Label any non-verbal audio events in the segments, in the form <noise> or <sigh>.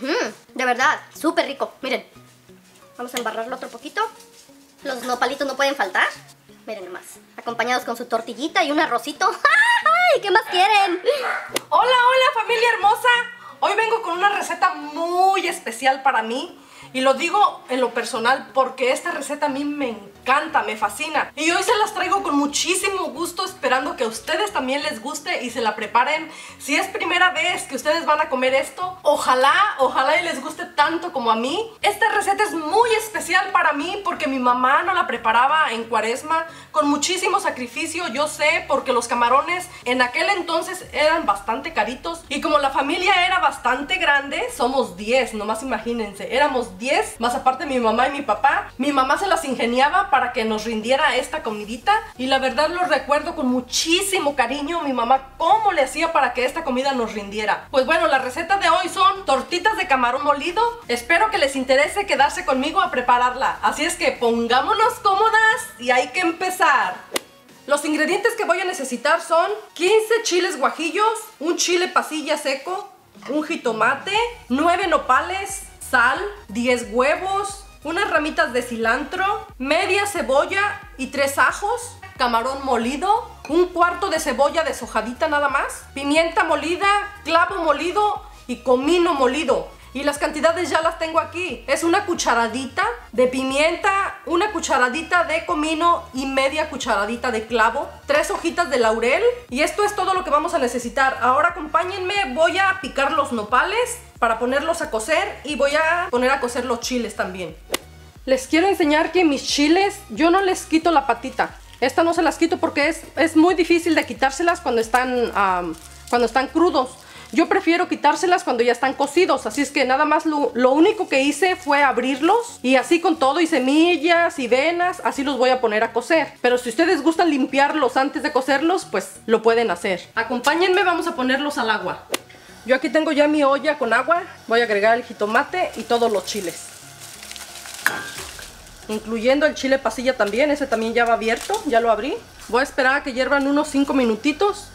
De verdad, súper rico. Miren, vamos a embarrarlo otro poquito. Los nopalitos no pueden faltar. Miren nomás, acompañados con su tortillita y un arrocito. <laughs> ¡Ay! ¿Qué más quieren? Hola, hola familia hermosa. Hoy vengo con una receta muy especial para mí. Y lo digo en lo personal porque esta receta a mí me encanta, me fascina. Y hoy se las traigo con muchísimo gusto esperando que a ustedes también les guste y se la preparen. Si es primera vez que ustedes van a comer esto, ojalá, ojalá y les guste tanto como a mí. Esta receta es muy especial para mí porque mi mamá no la preparaba en cuaresma con muchísimo sacrificio. Yo sé porque los camarones en aquel entonces eran bastante caritos y como la familia era bastante grande, somos 10, nomás imagínense, éramos 10, más aparte mi mamá y mi papá. Mi mamá se las ingeniaba para que nos rindiera esta comidita y la verdad lo recuerdo con muchísimo cariño mi mamá cómo le hacía para que esta comida nos rindiera. Pues bueno, la receta de hoy son tortitas de camarón molido. Espero que les interese quedarse conmigo a prepararla. Así es que pongámonos cómodas y hay que empezar. Los ingredientes que voy a necesitar son 15 chiles guajillos, un chile pasilla seco, un jitomate, 9 nopales, sal, 10 huevos, unas ramitas de cilantro, media cebolla y tres ajos, camarón molido, un cuarto de cebolla deshojadita nada más, pimienta molida, clavo molido y comino molido. Y las cantidades ya las tengo aquí. Es una cucharadita de pimienta, una cucharadita de comino y media cucharadita de clavo, tres hojitas de laurel. Y esto es todo lo que vamos a necesitar. Ahora acompáñenme, voy a picar los nopales para ponerlos a cocer y voy a poner a cocer los chiles también. Les quiero enseñar que mis chiles yo no les quito la patita. Esta no se las quito porque es, es muy difícil de quitárselas cuando están, cuando están crudos. Yo prefiero quitárselas cuando ya están cocidos, así es que nada más lo, único que hice fue abrirlos y así con todo y semillas y venas, así los voy a poner a cocer. Pero si ustedes gustan limpiarlos antes de cocerlos, pues lo pueden hacer. Acompáñenme, vamos a ponerlos al agua. Yo aquí tengo ya mi olla con agua, voy a agregar el jitomate y todos los chiles. Incluyendo el chile pasilla también, ese también ya va abierto, ya lo abrí. Voy a esperar a que hiervan unos 5 minutitos.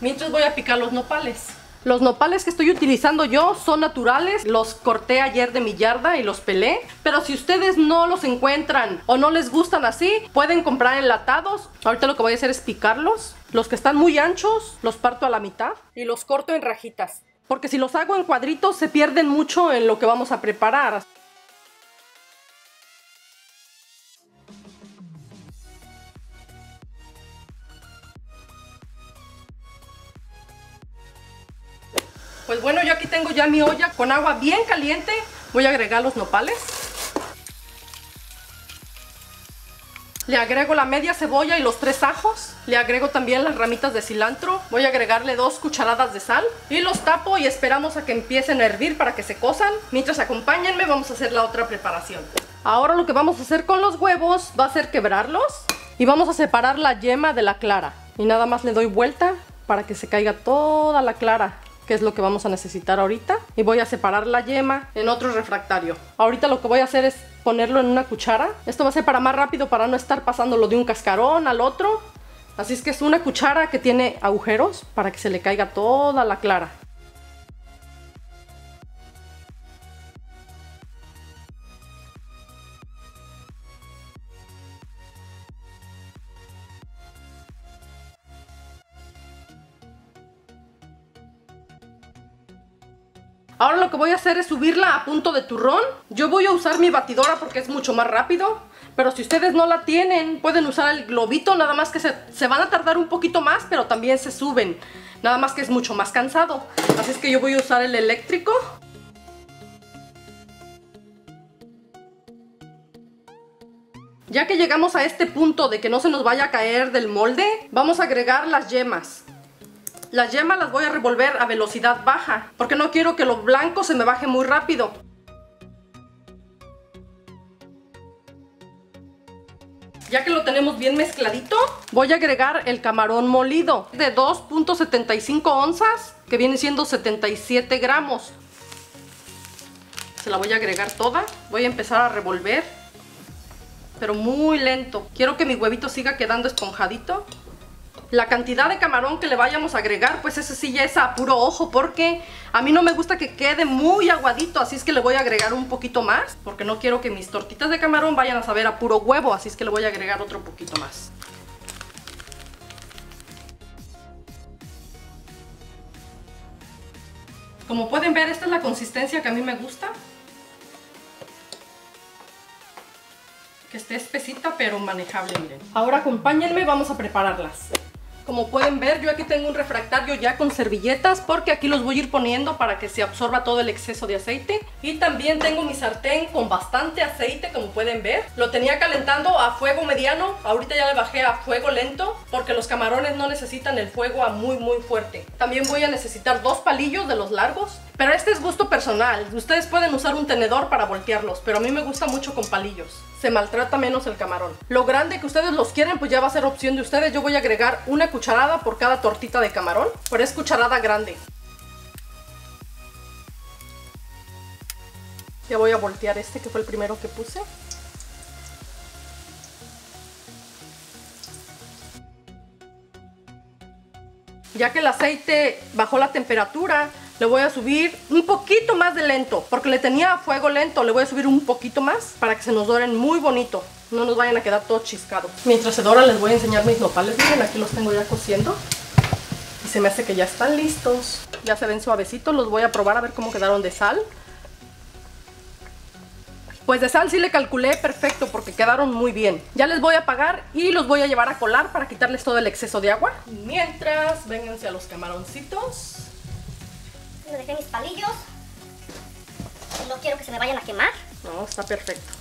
Mientras voy a picar los nopales. Los nopales que estoy utilizando yo son naturales, los corté ayer de mi yarda y los pelé. Pero si ustedes no los encuentran o no les gustan así, pueden comprar enlatados. Ahorita lo que voy a hacer es picarlos. Los que están muy anchos, los parto a la mitad y los corto en rajitas. Porque si los hago en cuadritos se pierden mucho en lo que vamos a preparar. Pues bueno, yo aquí tengo ya mi olla con agua bien caliente. Voy a agregar los nopales. Le agrego la media cebolla y los tres ajos. Le agrego también las ramitas de cilantro. Voy a agregarle dos cucharadas de sal. Y los tapo y esperamos a que empiecen a hervir para que se cosan. Mientras acompáñenme vamos a hacer la otra preparación. Ahora lo que vamos a hacer con los huevos va a ser quebrarlos. Y vamos a separar la yema de la clara. Y nada más le doy vuelta para que se caiga toda la clara que es lo que vamos a necesitar ahorita. Y voy a separar la yema en otro refractario. Ahorita lo que voy a hacer es ponerlo en una cuchara. Esto va a ser para más rápido para no estar pasándolo de un cascarón al otro. Así es que es una cuchara que tiene agujeros para que se le caiga toda la clara. Ahora lo que voy a hacer es subirla a punto de turrón. Yo voy a usar mi batidora porque es mucho más rápido. Pero si ustedes no la tienen, pueden usar el globito. Nada más que se, se, van a tardar un poquito más, pero también se suben. Nada más que es mucho más cansado. Así es que yo voy a usar el eléctrico. Ya que llegamos a este punto de que no se nos vaya a caer del molde, vamos a agregar las yemas. Las yemas las voy a revolver a velocidad baja, porque no quiero que lo blanco se me baje muy rápido. Ya que lo tenemos bien mezcladito, voy a agregar el camarón molido de 2.75 onzas, que viene siendo 77 gramos. Se la voy a agregar toda, voy a empezar a revolver, pero muy lento. Quiero que mi huevito siga quedando esponjadito. La cantidad de camarón que le vayamos a agregar, pues eso sí ya es a puro ojo porque a mí no me gusta que quede muy aguadito, así es que le voy a agregar un poquito más porque no quiero que mis tortitas de camarón vayan a saber a puro huevo, así es que le voy a agregar otro poquito más. Como pueden ver, esta es la consistencia que a mí me gusta. Que esté espesita pero manejable, miren. Ahora acompáñenme, vamos a prepararlas. Como pueden ver, yo aquí tengo un refractario ya con servilletas porque aquí los voy a ir poniendo para que se absorba todo el exceso de aceite. Y también tengo mi sartén con bastante aceite, como pueden ver. Lo tenía calentando a fuego mediano, ahorita ya le bajé a fuego lento porque los camarones no necesitan el fuego a muy muy fuerte. También voy a necesitar dos palillos de los largos. Pero este es gusto personal, ustedes pueden usar un tenedor para voltearlos, pero a mí me gusta mucho con palillos. Se maltrata menos el camarón. Lo grande que ustedes los quieren, pues ya va a ser opción de ustedes. Yo voy a agregar una cucharada por cada tortita de camarón, pero es cucharada grande. Ya voy a voltear este que fue el primero que puse. Ya que el aceite bajó la temperatura, le voy a subir un poquito más de lento, porque le tenía a fuego lento, le voy a subir un poquito más para que se nos doren muy bonito. No nos vayan a quedar todos chiscados. Mientras se doran les voy a enseñar mis nopales. Miren, aquí los tengo ya cociendo. Y se me hace que ya están listos. Ya se ven suavecitos, los voy a probar a ver cómo quedaron de sal. Pues de sal sí le calculé perfecto porque quedaron muy bien. Ya les voy a apagar y los voy a llevar a colar para quitarles todo el exceso de agua. Mientras, vénganse a los camaroncitos. Dejé mis palillos. No quiero que se me vayan a quemar. No, está perfecto.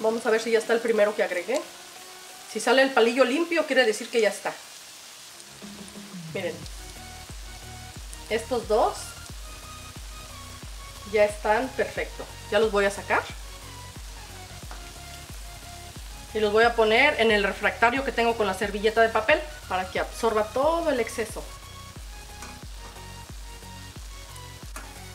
Vamos a ver si ya está el primero que agregué. Si sale el palillo limpio, quiere decir que ya está. Miren. Estos dos ya están perfectos. Ya los voy a sacar. Y los voy a poner en el refractario que tengo con la servilleta de papel para que absorba todo el exceso.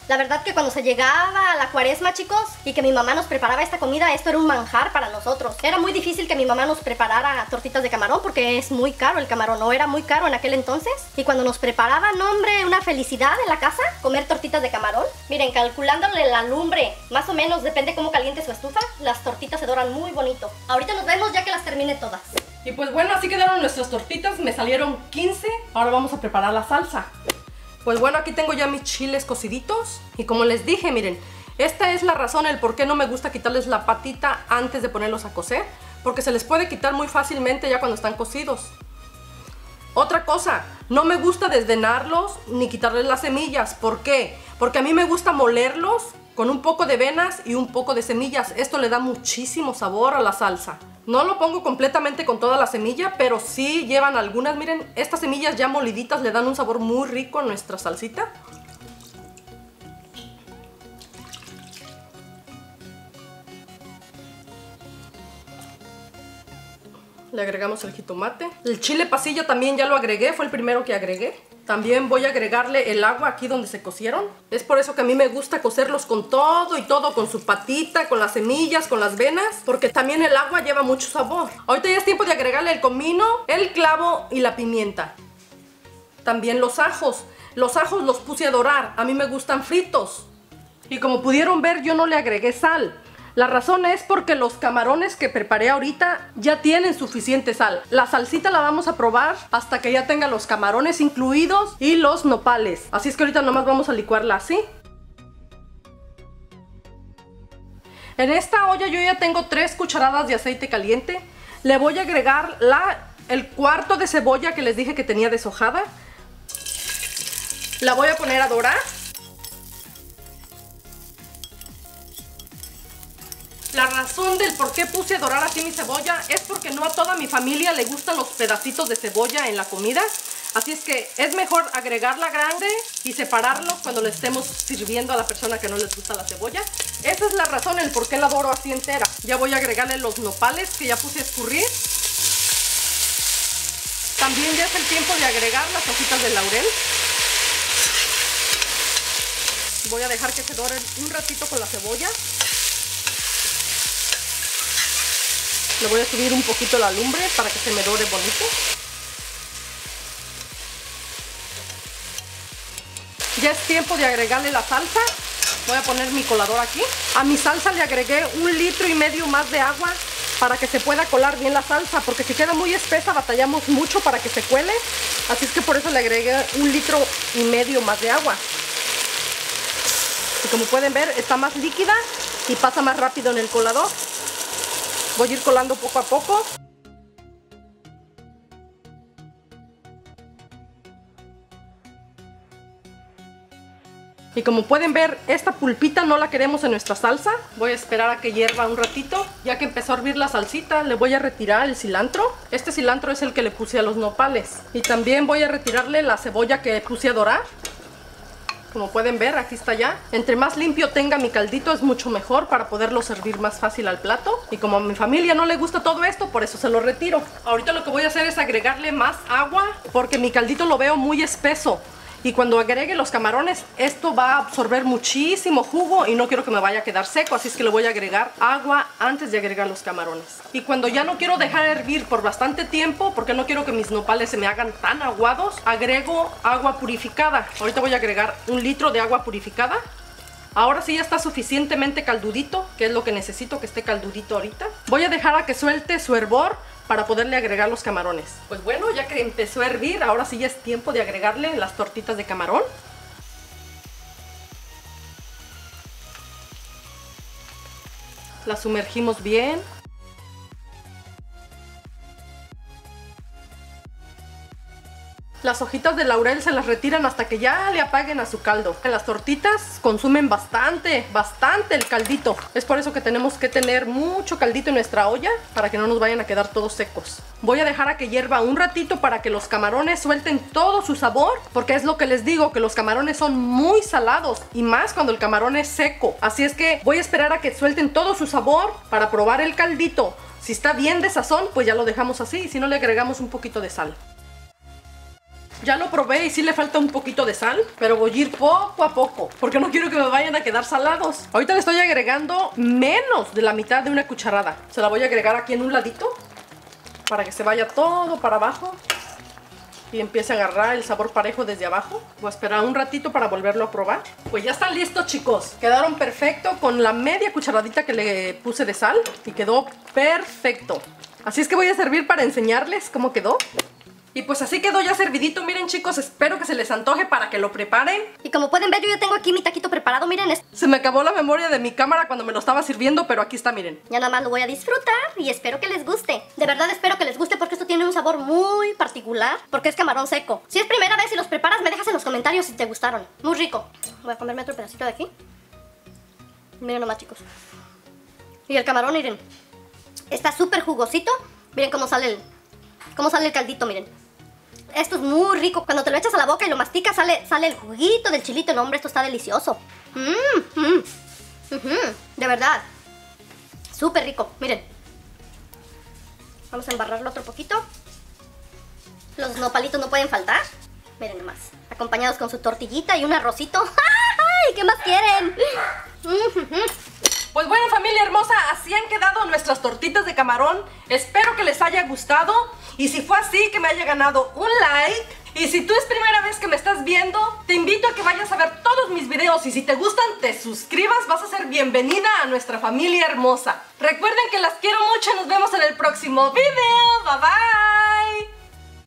La verdad que cuando se llegaba a la cuaresma, chicos, y que mi mamá nos preparaba esta comida, esto era un manjar para nosotros. Era muy difícil que mi mamá nos preparara tortitas de camarón porque es muy caro el camarón, o era muy caro en aquel entonces. Y cuando nos preparaba, no hombre, una felicidad en la casa, comer tortitas de camarón. Miren, calculándole la lumbre, más o menos, depende cómo caliente su estufa, las tortitas se doran muy bonito. Ahorita nos vemos ya que las termine todas. Y pues bueno, así quedaron nuestras tortitas, me salieron 15. Ahora vamos a preparar la salsa. Pues bueno, aquí tengo ya mis chiles cociditos y como les dije, miren, esta es la razón el por qué no me gusta quitarles la patita antes de ponerlos a cocer, porque se les puede quitar muy fácilmente ya cuando están cocidos. Otra cosa, no me gusta desdenarlos ni quitarles las semillas. ¿Por qué? Porque a mí me gusta molerlos con un poco de venas y un poco de semillas. Esto le da muchísimo sabor a la salsa. No lo pongo completamente con toda la semilla, pero sí llevan algunas. Miren, estas semillas ya moliditas le dan un sabor muy rico a nuestra salsita. Le agregamos el jitomate. El chile pasilla también ya lo agregué, fue el primero que agregué. También voy a agregarle el agua aquí donde se cocieron. Es por eso que a mí me gusta cocerlos con todo y todo, con su patita, con las semillas, con las venas, porque también el agua lleva mucho sabor. Ahorita ya es tiempo de agregarle el comino, el clavo y la pimienta. También los ajos. Los ajos los puse a dorar, a mí me gustan fritos. Y como pudieron ver yo no le agregué sal. La razón es porque los camarones que preparé ahorita ya tienen suficiente sal. La salsita la vamos a probar hasta que ya tenga los camarones incluidos y los nopales. Así es que ahorita nomás vamos a licuarla así. En esta olla yo ya tengo 3 cucharadas de aceite caliente. Le voy a agregar la, el cuarto de cebolla que les dije que tenía deshojada. La voy a poner a dorar. La razón del por qué puse a dorar así mi cebolla es porque no a toda mi familia le gustan los pedacitos de cebolla en la comida. Así es que es mejor agregarla grande y separarlo cuando le estemos sirviendo a la persona que no les gusta la cebolla. Esa es la razón el por qué la doro así entera. Ya voy a agregarle los nopales que ya puse a escurrir. También ya es el tiempo de agregar las hojitas de laurel. Voy a dejar que se doren un ratito con la cebolla. Le voy a subir un poquito la lumbre para que se me dore bonito. Ya es tiempo de agregarle la salsa. Voy a poner mi colador aquí. A mi salsa le agregué un litro y medio más de agua para que se pueda colar bien la salsa, porque si queda muy espesa batallamos mucho para que se cuele. Así es que por eso le agregué un litro y medio más de agua. Y como pueden ver, está más líquida y pasa más rápido en el colador. Voy a ir colando poco a poco. Y como pueden ver, esta pulpita no la queremos en nuestra salsa. Voy a esperar a que hierva un ratito. Ya que empezó a hervir la salsita, le voy a retirar el cilantro. Este cilantro es el que le puse a los nopales. Y también voy a retirarle la cebolla que puse a dorar. Como pueden ver, aquí está ya. Entre más limpio tenga mi caldito es mucho mejor para poderlo servir más fácil al plato. Y como a mi familia no le gusta todo esto, por eso se lo retiro. Ahorita lo que voy a hacer es agregarle más agua porque mi caldito lo veo muy espeso. Y cuando agregue los camarones, esto va a absorber muchísimo jugo y no quiero que me vaya a quedar seco, así es que le voy a agregar agua antes de agregar los camarones. Y cuando ya no quiero dejar hervir por bastante tiempo, porque no quiero que mis nopales se me hagan tan aguados, agrego agua purificada. Ahorita voy a agregar un litro de agua purificada. Ahora sí ya está suficientemente caldudito, que es lo que necesito que esté caldudito ahorita. Voy a dejar a que suelte su hervor para poderle agregar los camarones. Pues bueno, ya que empezó a hervir, ahora sí ya es tiempo de agregarle las tortitas de camarón. Las sumergimos bien. Las hojitas de laurel se las retiran hasta que ya le apaguen a su caldo. Las tortitas consumen bastante, bastante el caldito. Es por eso que tenemos que tener mucho caldito en nuestra olla para que no nos vayan a quedar todos secos. Voy a dejar a que hierva un ratito para que los camarones suelten todo su sabor. Porque es lo que les digo, que los camarones son muy salados y más cuando el camarón es seco. Así es que voy a esperar a que suelten todo su sabor para probar el caldito. Si está bien de sazón, pues ya lo dejamos así y si no le agregamos un poquito de sal. Ya lo probé y sí le falta un poquito de sal, pero voy a ir poco a poco, porque no quiero que me vayan a quedar salados. Ahorita le estoy agregando menos de la mitad de una cucharada. Se la voy a agregar aquí en un ladito, para que se vaya todo para abajo y empiece a agarrar el sabor parejo desde abajo. Voy a esperar un ratito para volverlo a probar. Pues ya está listo, chicos. Quedaron perfecto con la media cucharadita que le puse de sal y quedó perfecto. Así es que voy a servir para enseñarles cómo quedó. Y pues así quedó ya servidito, miren chicos, espero que se les antoje para que lo preparen. Y como pueden ver, yo ya tengo aquí mi taquito preparado, miren. Es... Se me acabó la memoria de mi cámara cuando me lo estaba sirviendo, pero aquí está, miren. Ya nada más lo voy a disfrutar y espero que les guste. De verdad espero que les guste porque esto tiene un sabor muy particular, porque es camarón seco. Si es primera vez y los preparas, me dejas en los comentarios si te gustaron. Muy rico. Voy a comerme otro pedacito de aquí. Miren nomás, chicos. Y el camarón, miren. Está súper jugosito. Miren cómo sale el... Cómo sale el caldito, miren. Esto es muy rico. Cuando te lo echas a la boca y lo masticas, sale, sale el juguito del chilito. No, hombre, esto está delicioso. Mmm, mmm, de verdad. Súper rico. Miren. Vamos a embarrarlo otro poquito. Los nopalitos no pueden faltar. Miren nomás. Acompañados con su tortillita y un arrocito. <laughs> ¡Ay! ¿Qué más quieren? Pues bueno familia hermosa, así han quedado nuestras tortitas de camarón. Espero que les haya gustado. Y si fue así, que me haya ganado un like. Y si tú es primera vez que me estás viendo, te invito a que vayas a ver todos mis videos y si te gustan, te suscribas, vas a ser bienvenida a nuestra familia hermosa. Recuerden que las quiero mucho y nos vemos en el próximo video. Bye bye.